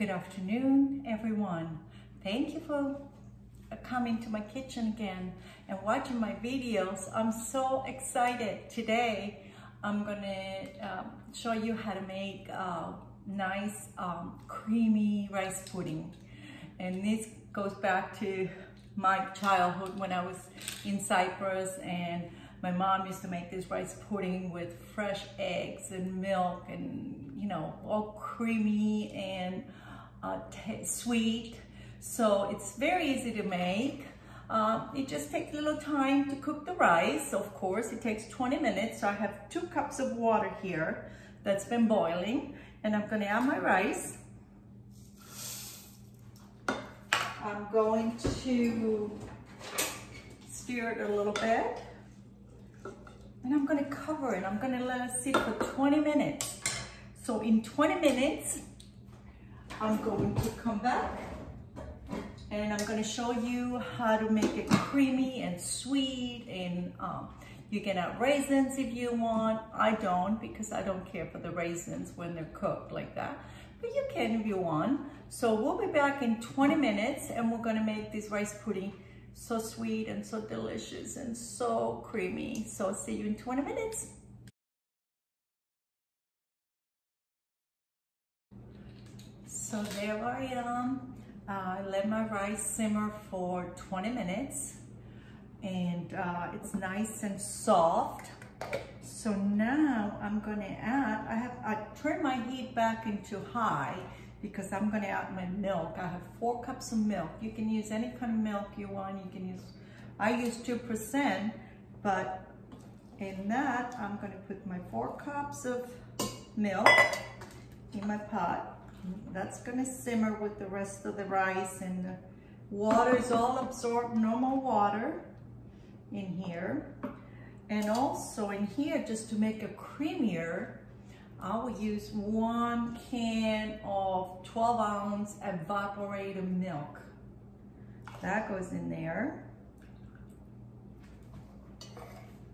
Good afternoon, everyone. Thank you for coming to my kitchen again and watching my videos. I'm so excited. Today, I'm gonna um, show you how to make uh, nice um, creamy rice pudding. And this goes back to my childhood when I was in Cyprus and my mom used to make this rice pudding with fresh eggs and milk and you know all creamy and uh, sweet. So it's very easy to make. Uh, it just takes a little time to cook the rice of course. It takes 20 minutes. So I have two cups of water here that's been boiling and I'm to add my rice. I'm going to stir it a little bit and I'm gonna cover it. I'm gonna let it sit for 20 minutes. So in 20 minutes, I'm going to come back and I'm gonna show you how to make it creamy and sweet and um, you can add raisins if you want. I don't because I don't care for the raisins when they're cooked like that. But you can if you want. So we'll be back in 20 minutes and we're gonna make this rice pudding so sweet and so delicious and so creamy. So see you in 20 minutes. So there I am. Uh, I let my rice simmer for 20 minutes and uh, it's nice and soft. So now I'm gonna add, I have, I turned my heat back into high because I'm gonna add my milk. I have four cups of milk. You can use any kind of milk you want. You can use, I use 2%, but in that, I'm gonna put my four cups of milk in my pot. That's gonna simmer with the rest of the rice and the water is all absorbed, normal water in here. And also in here, just to make it creamier, I will use one can of 12 ounce evaporated milk. That goes in there.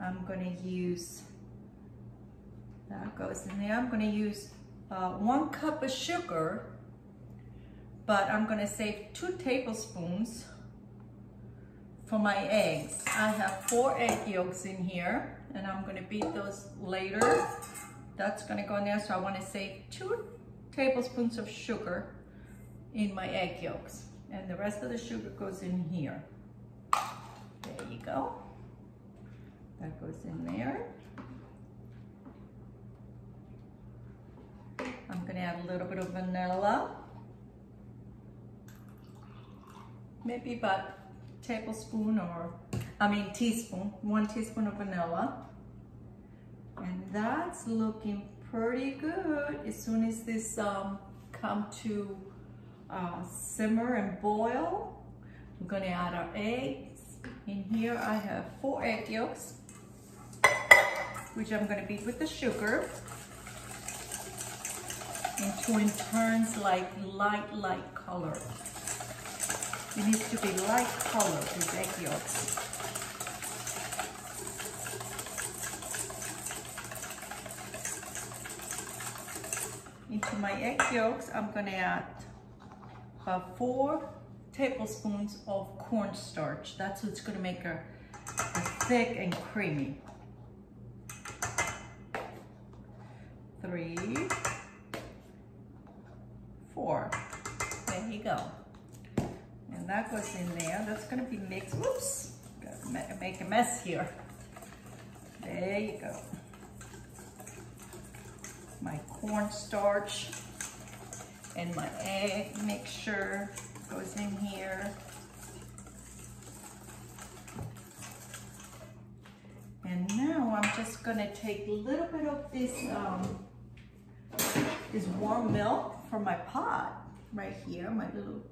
I'm gonna use, that goes in there. I'm gonna use uh, one cup of sugar, but I'm gonna save two tablespoons for my eggs. I have four egg yolks in here, and I'm gonna beat those later that's gonna go in there. So I wanna save two tablespoons of sugar in my egg yolks. And the rest of the sugar goes in here. There you go. That goes in there. Gonna add a little bit of vanilla. Maybe about tablespoon or, I mean teaspoon, one teaspoon of vanilla. And that's looking pretty good. As soon as this um, come to uh, simmer and boil, we're gonna add our eggs. In here I have four egg yolks, which I'm gonna beat with the sugar it turns like light, light color. It needs to be light color, these egg yolks. into my egg yolks, I'm gonna add about four tablespoons of cornstarch. That's what's gonna make her thick and creamy. Three, four. There you go. And that goes in there. That's gonna be mixed. Whoops, gotta make a mess here. There you go my cornstarch and my egg mixture goes in here. And now I'm just gonna take a little bit of this, um, this warm milk from my pot right here, my little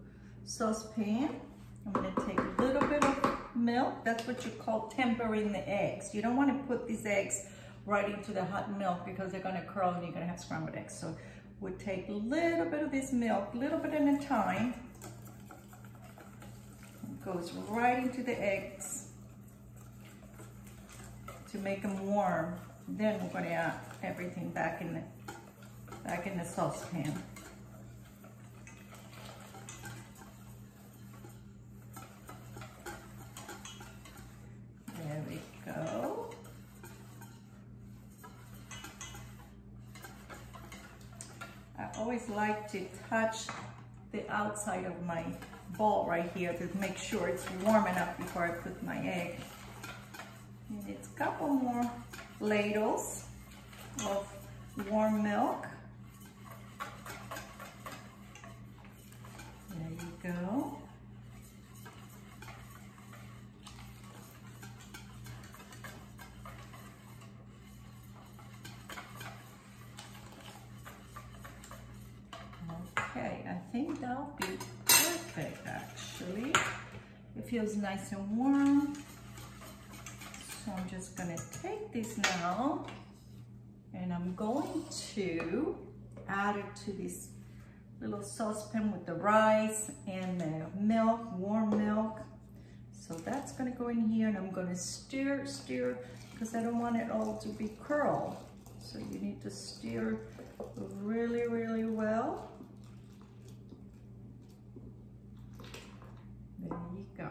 saucepan. I'm gonna take a little bit of milk. That's what you call tempering the eggs. You don't wanna put these eggs right into the hot milk because they're gonna curl and you're gonna have scrambled eggs. So we'll take a little bit of this milk, a little bit at a time. It goes right into the eggs to make them warm. Then we're gonna add everything back in the back in the saucepan. There we go. I always like to touch the outside of my bowl right here to make sure it's warm enough before I put my egg. And it's a couple more ladles of warm milk. Go. Okay, I think that'll be perfect actually. It feels nice and warm. So I'm just gonna take this now and I'm going to add it to this little saucepan with the rice and the milk, warm milk. So that's gonna go in here and I'm gonna stir, stir, because I don't want it all to be curled. So you need to stir really, really well. There you go.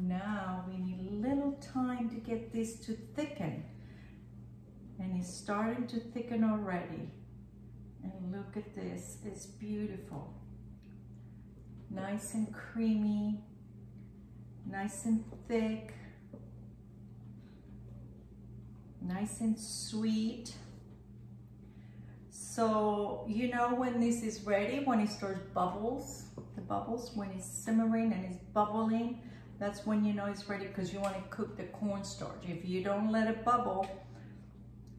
Now we need a little time to get this to thicken. And it's starting to thicken already. And look at this, it's beautiful. Nice and creamy, nice and thick, nice and sweet. So you know when this is ready, when it starts bubbles, the bubbles, when it's simmering and it's bubbling, that's when you know it's ready because you want to cook the cornstarch. If you don't let it bubble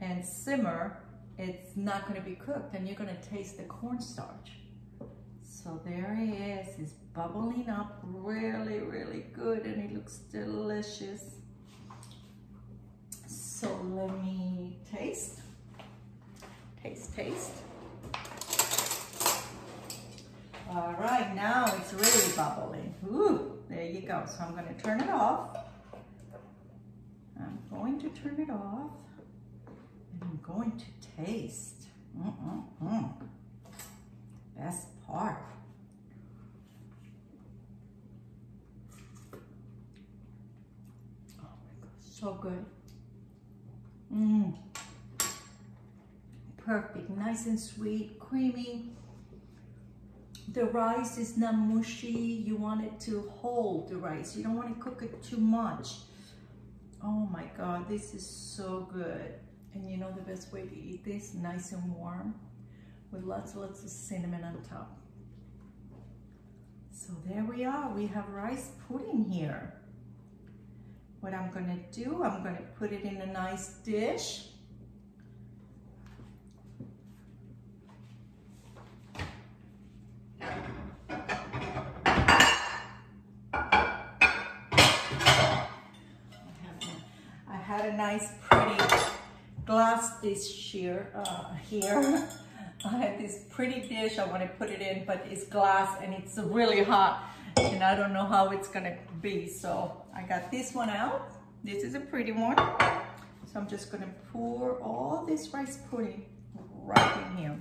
and simmer, it's not to be cooked and you're to taste the cornstarch. So there it is, it's bubbling up really, really good and it looks delicious. So let me taste, taste, taste. All right, now it's really bubbling. Ooh, there you go. So I'm gonna turn it off. I'm going to turn it off. Going to taste. Mm -mm -mm. Best part. Oh my God, so good. Mmm. Perfect, nice and sweet, creamy. The rice is not mushy. You want it to hold the rice. You don't want to cook it too much. Oh my God, this is so good. And you know the best way to eat this? Nice and warm with lots lots of cinnamon on top. So there we are. We have rice pudding here. What I'm gonna do, I'm gonna put it in a nice dish. I had a nice glass dish here. Uh, here. I have this pretty dish I want to put it in, but it's glass and it's really hot and I don't know how it's gonna be. So I got this one out. This is a pretty one. So I'm just gonna pour all this rice pudding right in here.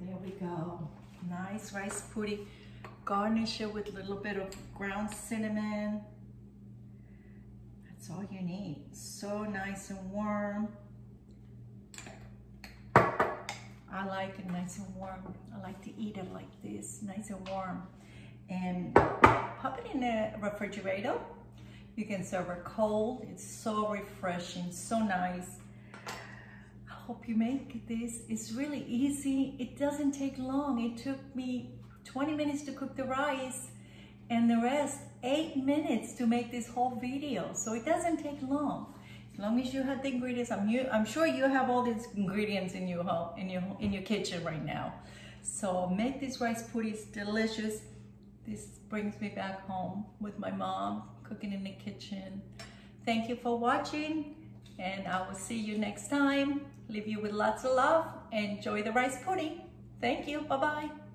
There we go. Nice rice pudding. Garnish it with a little bit of ground cinnamon. That's all you need. So nice and warm. I like it nice and warm. I like to eat it like this, nice and warm. And pop it in the refrigerator. You can serve it cold. It's so refreshing, so nice. Hope you make this. It's really easy. It doesn't take long. It took me 20 minutes to cook the rice and the rest eight minutes to make this whole video. So it doesn't take long. As long as you have the ingredients, I'm, you, I'm sure you have all these ingredients in your home, in your, in your kitchen right now. So make this rice pudding delicious. This brings me back home with my mom cooking in the kitchen. Thank you for watching and I will see you next time. Leave you with lots of love. Enjoy the rice pudding. Thank you. Bye-bye.